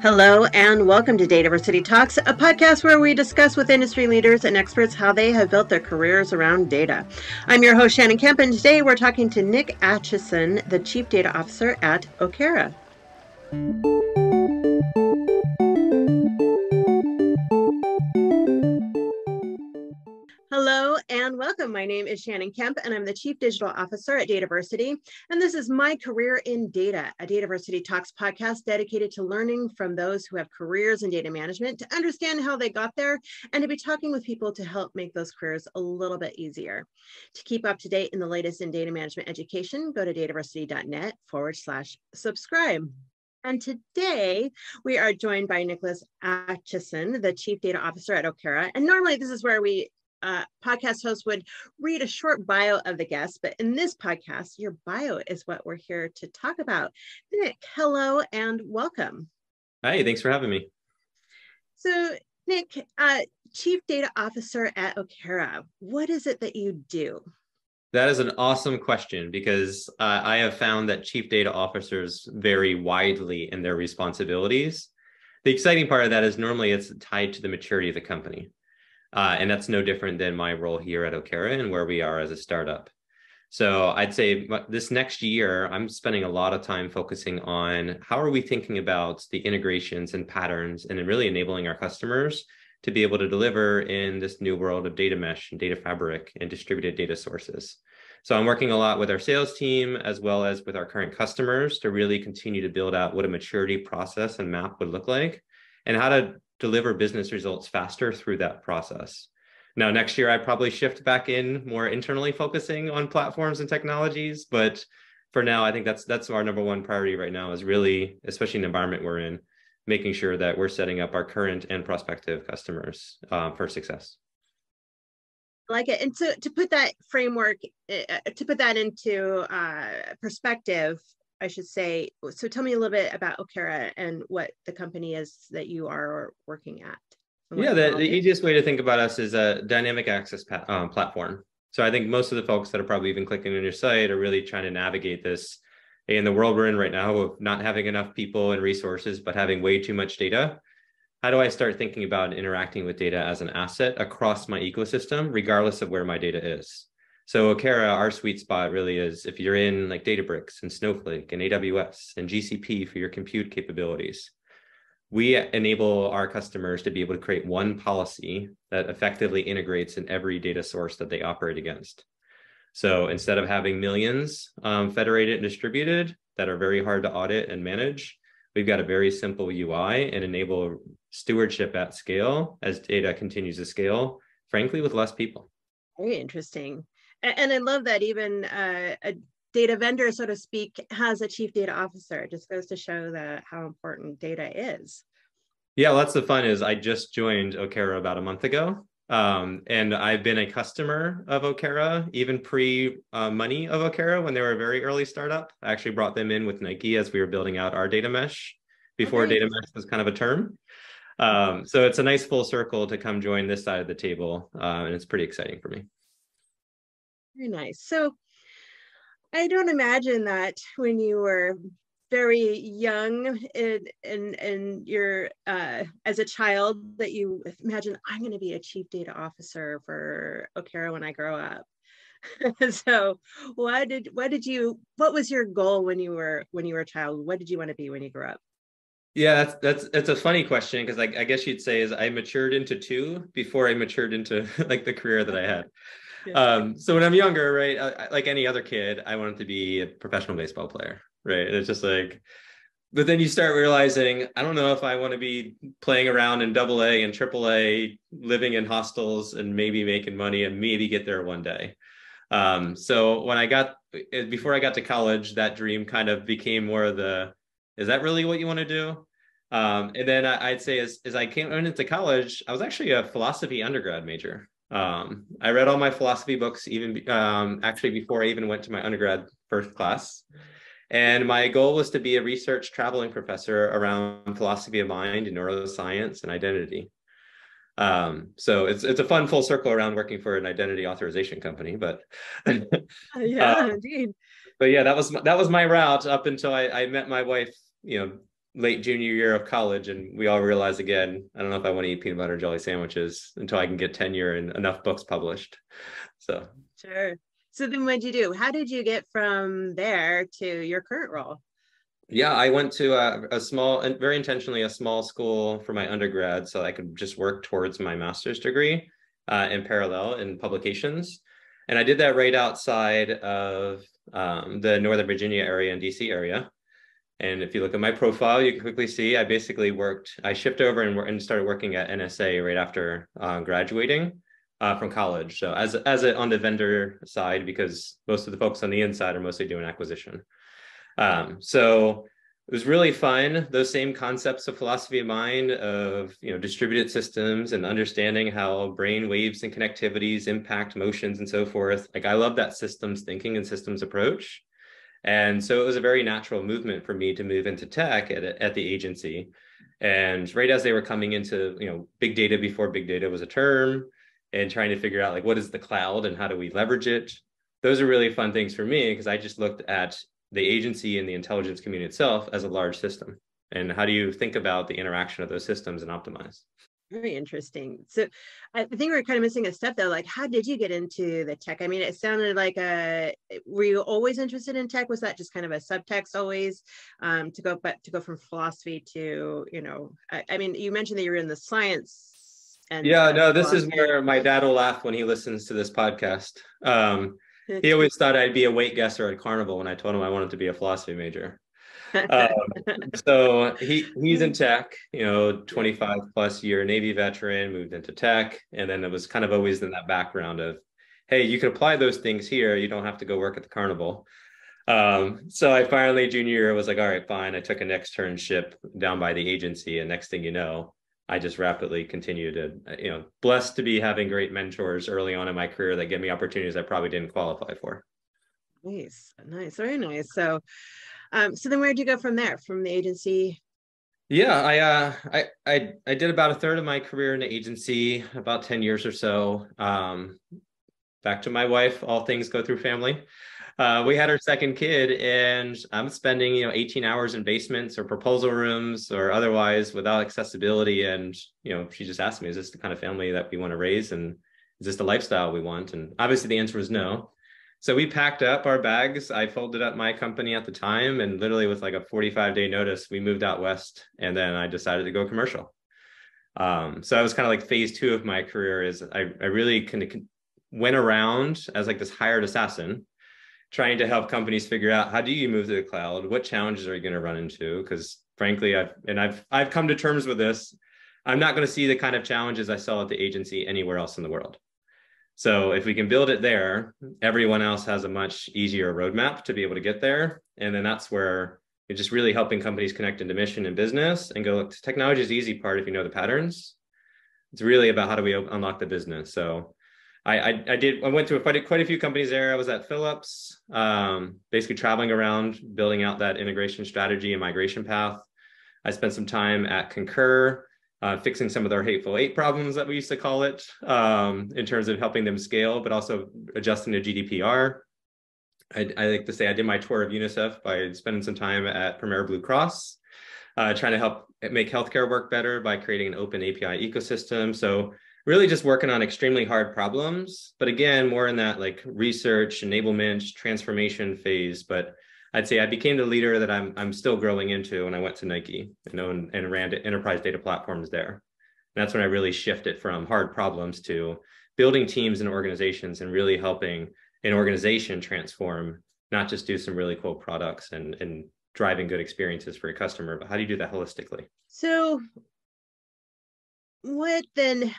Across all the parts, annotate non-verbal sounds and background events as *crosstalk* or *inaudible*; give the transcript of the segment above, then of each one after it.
Hello, and welcome to Dataversity Talks, a podcast where we discuss with industry leaders and experts how they have built their careers around data. I'm your host, Shannon Kemp, and today we're talking to Nick Acheson, the Chief Data Officer at Okera. Hello and welcome. My name is Shannon Kemp, and I'm the Chief Digital Officer at Dataversity. And this is my career in data, a Dataversity Talks podcast dedicated to learning from those who have careers in data management to understand how they got there and to be talking with people to help make those careers a little bit easier. To keep up to date in the latest in data management education, go to dataversity.net forward slash subscribe. And today we are joined by Nikolas Acheson, the Chief Data Officer at Okera. And normally this is where we uh, podcast host would read a short bio of the guest, but in this podcast, your bio is what we're here to talk about. Nick, hello and welcome. Hi, thanks for having me. So, Nick, uh, Chief Data Officer at Okera, what is it that you do? That is an awesome question because uh, I have found that chief data officers vary widely in their responsibilities. The exciting part of that is normally it's tied to the maturity of the company. Uh, and that's no different than my role here at Okera and where we are as a startup. So I'd say this next year, I'm spending a lot of time focusing on how are we thinking about the integrations and patterns and really enabling our customers to be able to deliver in this new world of data mesh and data fabric and distributed data sources. So I'm working a lot with our sales team as well as with our current customers to really continue to build out what a maturity process and map would look like and how to deliver business results faster through that process. Now, next year, I probably shift back in more internally focusing on platforms and technologies. But for now, I think that's that's our number one priority right now is really, especially in the environment we're in, making sure that we're setting up our current and prospective customers uh, for success. like it. And so to put that framework, uh, to put that into uh, perspective, I should say. So tell me a little bit about Okera and what the company is that you are working at. Yeah, the, the easiest way to think about us is a dynamic access um, platform. So I think most of the folks that are probably even clicking on your site are really trying to navigate this in the world we're in right now of not having enough people and resources, but having way too much data. How do I start thinking about interacting with data as an asset across my ecosystem, regardless of where my data is? So Okera, our sweet spot really is if you're in like Databricks and Snowflake and AWS and GCP for your compute capabilities. We enable our customers to be able to create one policy that effectively integrates in every data source that they operate against. So instead of having millions um, federated and distributed that are very hard to audit and manage, we've got a very simple UI and enable stewardship at scale as data continues to scale, frankly, with less people. Very interesting and I love that even uh, a data vendor, so to speak, has a chief data officer. It just goes to show that how important data is. Yeah, lots of fun is I just joined Okera about a month ago. Um, and I've been a customer of Okera, even pre uh, money of Okera when they were a very early startup. I actually brought them in with Nike as we were building out our data mesh before okay. data mesh was kind of a term. Um, so it's a nice full circle to come join this side of the table. Uh, and it's pretty exciting for me. Very nice. So I don't imagine that when you were very young and and, and you're uh, as a child that you imagine I'm going to be a chief data officer for Okera when I grow up. *laughs* so what did what did you what was your goal when you were when you were a child? What did you want to be when you grew up? Yeah, that's that's that's a funny question because like I guess you'd say is I matured into two before I matured into *laughs* like the career that I had. Um, so when I'm younger, right, I, like any other kid, I wanted to be a professional baseball player, right? And it's just like, but then you start realizing, I don't know if I want to be playing around in double A and triple A, living in hostels and maybe making money and maybe get there one day. Um, so when I got, eh, before I got to college, that dream kind of became more of the, is that really what you want to do? Um, and then I, would say as, as I came into college, I was actually a philosophy undergrad major. Um, I read all my philosophy books, even um, actually before I even went to my undergrad first class. And my goal was to be a research traveling professor around philosophy of mind and neuroscience and identity. Um, so it's it's a fun full circle around working for an identity authorization company, but *laughs* yeah, uh, *laughs* indeed. But yeah, that was that was my route up until I, I met my wife, you know, late junior year of college, and we all realize again, I don't know if I want to eat peanut butter jelly sandwiches until I can get tenure and enough books published. So sure. So then, what did you do? How did you get from there to your current role? Yeah, I went to a, a, small and very intentionally a small school for my undergrad, so I could just work towards my master's degree uh, in parallel in publications. And I did that right outside of um, the Northern Virginia area and DC area. And if you look at my profile, you can quickly see I basically worked, I shifted over and, and started working at NSA right after uh, graduating uh, from college. So as, as a, on the vendor side, because most of the folks on the inside are mostly doing acquisition. Um, so it was really fun. Those same concepts of philosophy of mind of you know distributed systems and understanding how brain waves and connectivities impact motions and so forth. Like I love that systems thinking and systems approach. And so it was a very natural movement for me to move into tech at, at the agency. And right as they were coming into, you know, big data before big data was a term and trying to figure out like what is the cloud and how do we leverage it. Those are really fun things for me because I just looked at the agency and the intelligence community itself as a large system. And how do you think about the interaction of those systems and optimize? Very interesting. So I think we're kind of missing a step though. Like, how did you get into the tech? I mean, it sounded like a. Were you always interested in tech? Was that just kind of a subtext always um, to go, but to go from philosophy to you know? I, I mean, you mentioned that you were in the science. And yeah, no, this is where my dad will laugh when he listens to this podcast. Um, *laughs* he always thought I'd be a weight guesser at Carnival when I told him I wanted to be a philosophy major. Um, so he he's in tech, you know, 25 plus year Navy veteran, moved into tech, and then it was kind of always in that background of, hey, you can apply those things here. You don't have to go work at the carnival. Um, so I finally junior year was like, all right, fine. I took an externship down by the agency, and next thing you know, I just rapidly continue to, you know, blessed to be having great mentors early on in my career that give me opportunities I probably didn't qualify for. Nice, nice, very nice. So, um, so then where did you go from there? From the agency? Yeah, I, uh, I, I, I did about a third of my career in the agency, about ten years or so. Um, back to my wife. All things go through family uh, we had our second kid and i'm spending you know 18 hours in basements or proposal rooms or otherwise without accessibility and you know she just asked me is this the kind of family that we want to raise and is this the lifestyle we want and obviously the answer was no so we packed up our bags. I folded up my company at the time and literally with like a 45 day notice we moved out west and then i decided to go commercial. Um, so I was kind of like phase two of my career is i, I really kind of went around as like this hired assassin trying to help companies figure out how do you move to the cloud? What challenges are you going to run into? Because frankly i've and i've i've come to terms with this. I'm not going to see the kind of challenges i saw at the agency anywhere else in the world so if we can build it there everyone else has a much easier roadmap to be able to get there and then that's where it's just really helping companies connect into mission and business and go look technology is the easy part if you know the patterns it's really about how do we unlock the business so I, I, I did I went to quite a, quite a few companies there. I was at Philips, um, basically traveling around, building out that integration strategy and migration path. I spent some time at Concur, uh, fixing some of their hateful eight problems that we used to call it, um, in terms of helping them scale, but also adjusting to GDPR. I, I, like to say I did my tour of UNICEF by spending some time at Premera Blue Cross, uh, trying to help make healthcare work better by creating an open API ecosystem. So really just working on extremely hard problems but again more in that like research enablement transformation phase but i'd say i became the leader that i'm, I'm still growing into when i went to nike you know and, and ran enterprise data platforms there. And that's when i really shifted from hard problems to building teams and organizations and really helping an organization transform not just do some really cool products and and driving good experiences for your customer but how do you do that holistically? So what then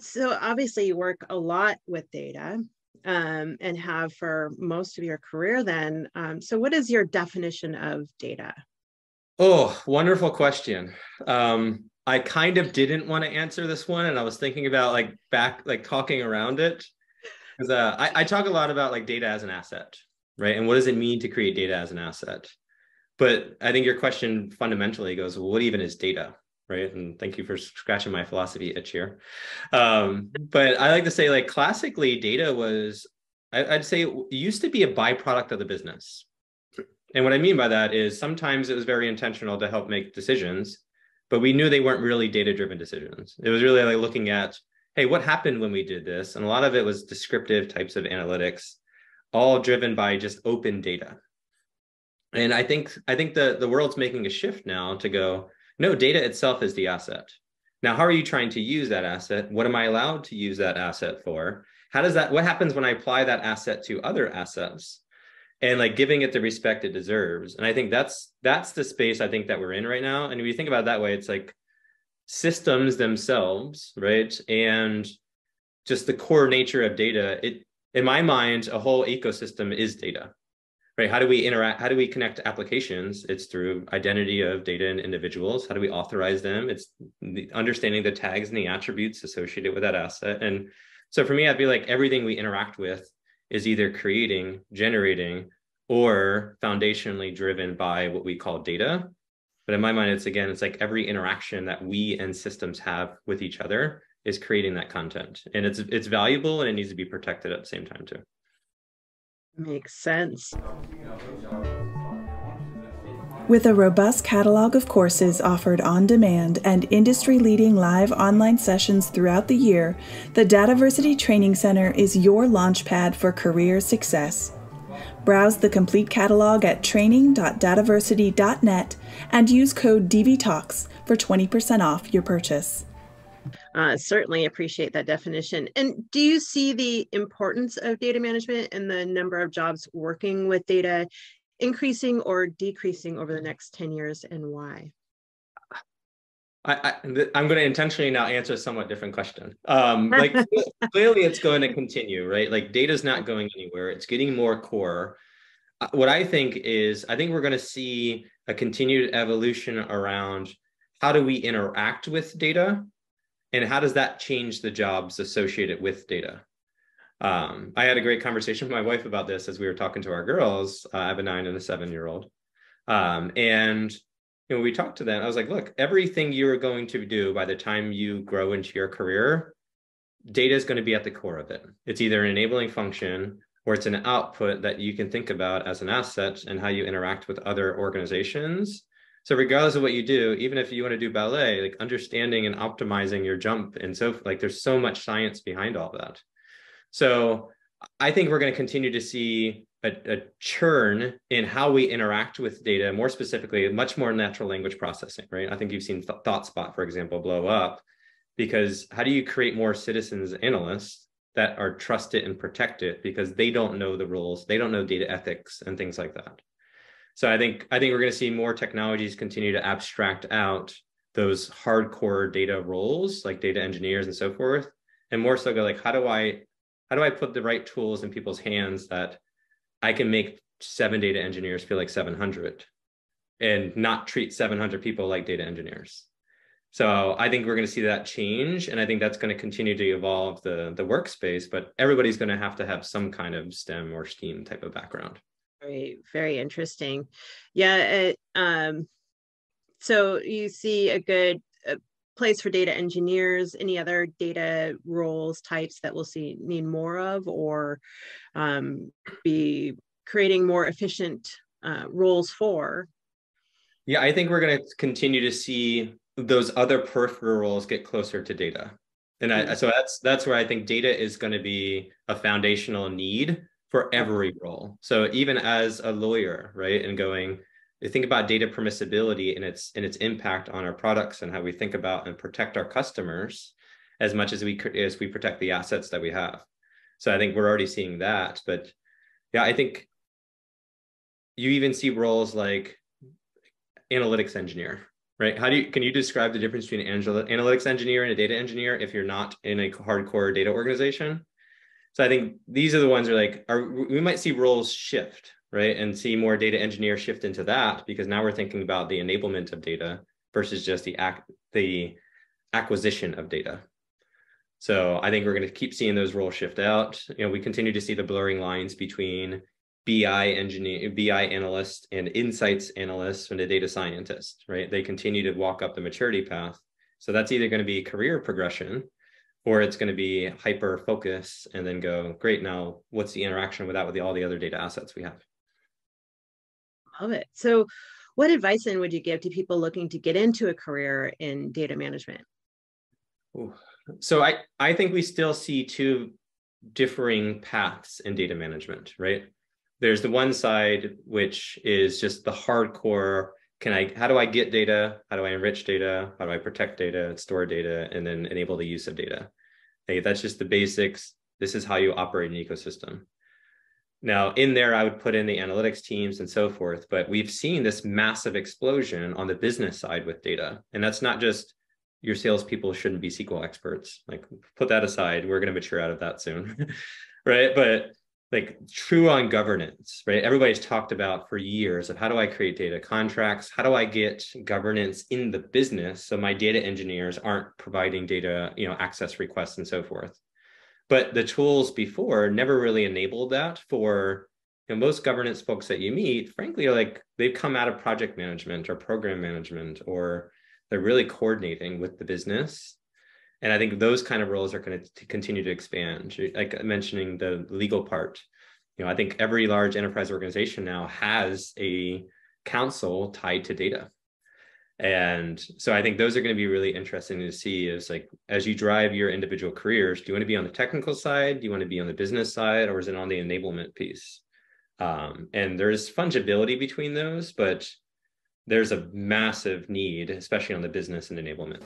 so obviously you work a lot with data um, and have for most of your career then. Um, so what is your definition of data? Oh, wonderful question. Um, I kind of didn't want to answer this one and I was thinking about like back, like talking around it. Because uh, I, I talk a lot about like data as an asset, right? And what does it mean to create data as an asset? But I think your question fundamentally goes, well, what even is data? Right? And thank you for scratching my philosophy itch here. Um, but I like to say, like, classically, data was, I, would say, it used to be a byproduct of the business. And what I mean by that is sometimes it was very intentional to help make decisions, but we knew they weren't really data driven decisions. It was really like looking at, hey, what happened when we did this? And a lot of it was descriptive types of analytics, all driven by just open data. And I think I think the the world's making a shift now to go, no, data itself is the asset. Now, how are you trying to use that asset? What am I allowed to use that asset for? How does that what happens when I apply that asset to other assets? and like giving it the respect it deserves and i think that's that's the space i think that we're in right now and if you think about it that way it's like systems themselves right and just the core nature of data it in my mind a whole ecosystem is data right how do we interact how do we connect applications it's through identity of data and individuals how do we authorize them it's the understanding the tags and the attributes associated with that asset and so for me i'd be like everything we interact with is either creating, generating, or foundationally driven by what we call data. But in my mind, it's again, it's like every interaction that we and systems have with each other is creating that content. And it's it's valuable and it needs to be protected at the same time too. Makes sense. With a robust catalog of courses offered on demand and industry leading live online sessions throughout the year, the Dataversity Training Center is your launchpad for career success. Browse the complete catalog at training.dataversity.net and use code DVTalks for 20% off your purchase. Uh, certainly appreciate that definition. And do you see the importance of data management and the number of jobs working with data increasing or decreasing over the next 10 years and why? I, am going to intentionally now answer a somewhat different question. Um, like *laughs* clearly, it's going to continue, right? Like data is not going anywhere; it's getting more core. Uh, what I think is, I think we're going to see a continued evolution around how do we interact with data, and how does that change the jobs associated with data. Um, I had a great conversation with my wife about this as we were talking to our girls. Uh, I have a nine and a seven year old. Um, and know, we talked to them. I was like, look, everything you're going to do by the time you grow into your career, data is going to be at the core of it. It's either an enabling function or it's an output that you can think about as an asset and how you interact with other organizations. So regardless of what you do, even if you want to do ballet, like understanding and optimizing your jump and so like there's so much science behind all that. So I think we're going to continue to see a, a, churn in how we interact with data, more specifically, much more natural language processing, right? I think you've seen Th- ThoughtSpot, for example, blow up because how do you create more citizens analysts that are trusted and protected because they don't know the rules, they don't know data ethics and things like that. So I think I think we're going to see more technologies continue to abstract out those hardcore data roles like data engineers and so forth, and more so go like, how do I how do I put the right tools in people's hands that I can make seven data engineers feel like 700 and not treat 700 people like data engineers. So I think we're going to see that change, and I think that's going to continue to evolve the the workspace. But everybody's going to have to have some kind of STEM or STEAM type of background. Very, very interesting. Yeah. It, um, so you see a good place for data engineers, any other data roles types that we'll see need more of or um, be creating more efficient uh, roles for? Yeah, I think we're going to continue to see those other peripheral roles get closer to data. And I, mm-hmm. so that's that's where I think data is going to be a foundational need for every role. So even as a lawyer, right, and going, think about data permissibility and its and its impact on our products and how we think about and protect our customers as much as we could as we protect the assets that we have. So I think we're already seeing that, but yeah, I think you even see roles like analytics engineer, right? How do you can you describe the difference between an analytics engineer and a data engineer if you're not in a hardcore data organization? So I think these are the ones are like are we might see roles shift, right? And see more data engineer shift into that because now we're thinking about the enablement of data versus just the act the acquisition of data. So I think we're going to keep seeing those roles shift out. You know, we continue to see the blurring lines between BI engineer, BI analyst, and insights analyst and a data scientist, right? They continue to walk up the maturity path. So that's either going to be career progression or it's going to be hyper focus and then go, great, now what's the interaction with that with the, all the other data assets we have? Love it. So, what advice then would you give to people looking to get into a career in data management? So I, I think we still see two differing paths in data management, right? There's the one side, which is just the hardcore, can I, how do I get data? How do I enrich data? How do I protect data, store data, and then enable the use of data? Hey, that's just the basics. This is how you operate an ecosystem. Now, in there, I would put in the analytics teams and so forth, but we've seen this massive explosion on the business side with data. And that's not just your salespeople shouldn't be SQL experts. Like, put that aside. We're going to mature out of that soon, *laughs* right? But like true on governance, right? Everybody's talked about for years of how do I create data contracts? How do I get governance in the business so my data engineers aren't providing data, you know, access requests and so forth. But the tools before never really enabled that for you know, most governance folks that you meet, frankly, are like they've come out of project management or program management, or they're really coordinating with the business. And I think those kind of roles are going to continue to expand. Like mentioning the legal part, you know, I think every large enterprise organization now has a council tied to data and so I think those are going to be really interesting to see is like as you drive your individual careers, do you want to be on the technical side? Do you want to be on the business side or is it on the enablement piece? Um, and there's fungibility between those, but there's a massive need, especially on the business and enablement.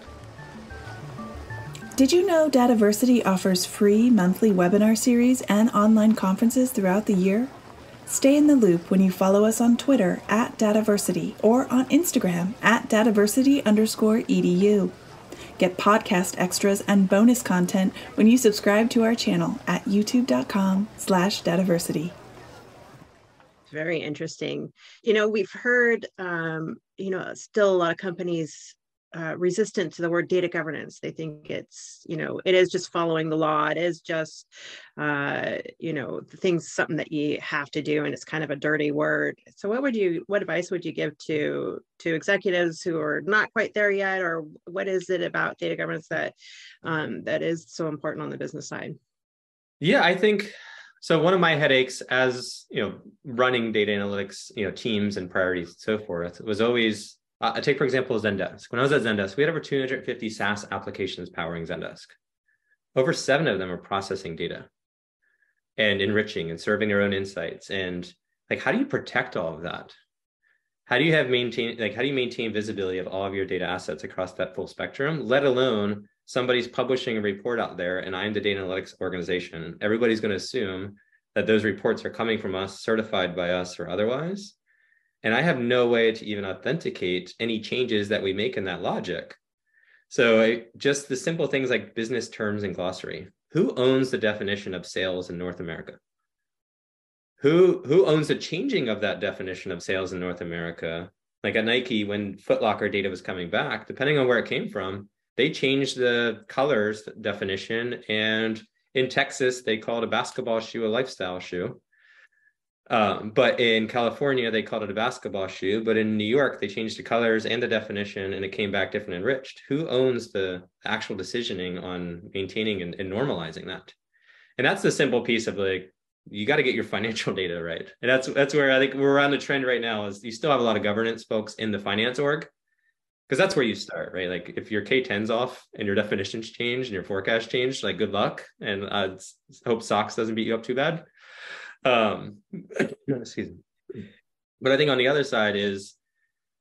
Did you know Dataversity offers free monthly webinar series and online conferences throughout the year? Stay in the loop when you follow us on Twitter at Dataversity or on Instagram at Dataversity underscore edu. Get podcast extras and bonus content when you subscribe to our channel at youtube.com slash dataversity. Very interesting. You know, we've heard, um, you know, still a lot of companies uh, resistant to the word data governance. They think it's, you know, it is just following the law. It is just, uh, you know, the things something that you have to do, and it's kind of a dirty word. So, what would you, what advice would you give to to executives who are not quite there yet, or what is it about data governance that um, that is so important on the business side? Yeah, I think so. One of my headaches as you know, running data analytics, you know, teams and priorities and so forth was always uh, I take, for example, Zendesk. When I was at Zendesk, we had over 250 SaaS applications powering Zendesk. Over seven of them are processing data and enriching and serving their own insights. And like, how do you protect all of that? How do you have maintain like how do you maintain visibility of all of your data assets across that full spectrum? Let alone somebody's publishing a report out there, and I'm the data analytics organization. Everybody's going to assume that those reports are coming from us, certified by us, or otherwise and I have no way to even authenticate any changes that we make in that logic. So I, just the simple things like business terms and glossary. Who owns the definition of sales in North America? Who who owns the changing of that definition of sales in North America? Like at Nike, when Footlocker data was coming back, depending on where it came from, they changed the colors definition. And in Texas, they called a basketball shoe a lifestyle shoe. Um, but in California, they called it a basketball shoe. But in New York, they changed the colors and the definition, and it came back different enriched. Who owns the actual decisioning on maintaining and, and normalizing that? And that's the simple piece of like you got to get your financial *laughs* data right. And that's that's where I think we're on the trend right now. Is you still have a lot of governance folks in the finance org because that's where you start, right? Like if your K10's off and your definitions change and your forecast changed, like good luck and uh, hope SOX doesn't beat you up too bad. Um, excuse me. But I think on the other side is,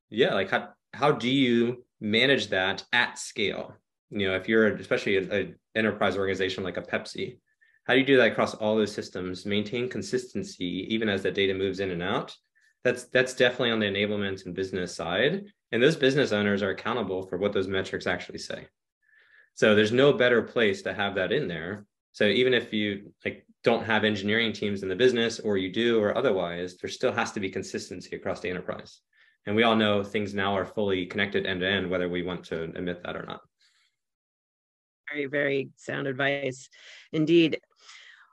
yeah, like how how do you manage that at scale? You know, if you're especially an enterprise organization like a Pepsi, how do you do that across all those systems? Maintain consistency even as the data moves in and out. That's that's definitely on the enablement and business side. And those business owners are accountable for what those metrics actually say. So there's no better place to have that in there. So even if you like don't have engineering teams in the business or you do or otherwise there still has to be consistency across the enterprise and we all know things now are fully connected end to end whether we want to admit that or not very very sound advice indeed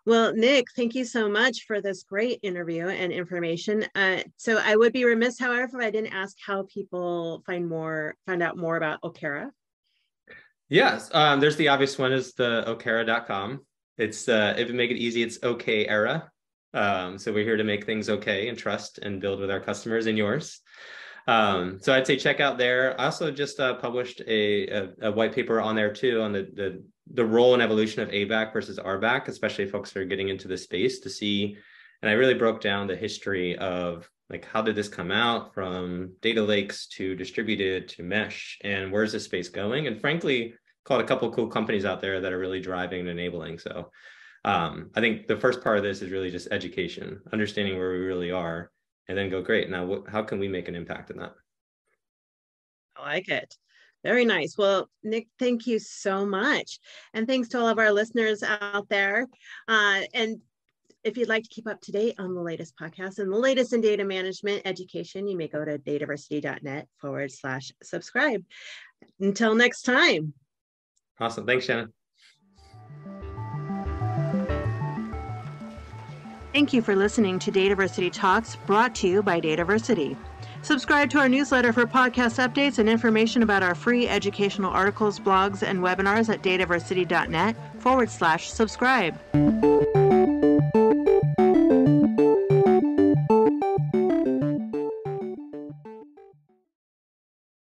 well, Nick, thank you so much for this great interview and information. Uh, so I would be remiss, however, if I didn't ask how people find more, find out more about Okera. Yes, um, there's the obvious one is the okera.com. It's uh, if you make it easy, it's okay era, Um, so we're here to make things okay and trust and build with our customers and yours. Um, so I'd say check out there. I also just uh, published a, a, a, white paper on there too on the, the, the role and evolution of ABAC versus RBAC, especially folks that are getting into the space to see. And I really broke down the history of like how did this come out from data lakes to distributed to mesh and where's this space going? And frankly, called a couple cool companies out there that are really driving and enabling. So um, I think the first part of this is really just education, understanding where we really are, and then go great. Now, what, how can we make an impact in that? I like it. Very nice. Well, Nick, thank you so much. And thanks to all of our listeners out there. Uh, and if you'd like to keep up to date on the latest podcast and the latest in data management education, you may go to dataversity.net forward slash subscribe. Until next time. Awesome. Thanks, Shannon. Thank you for listening to Dataversity Talks brought to you by Dataversity. Subscribe to our newsletter for podcast updates and information about our free educational articles, blogs, and webinars at dataversity.net forward slash subscribe.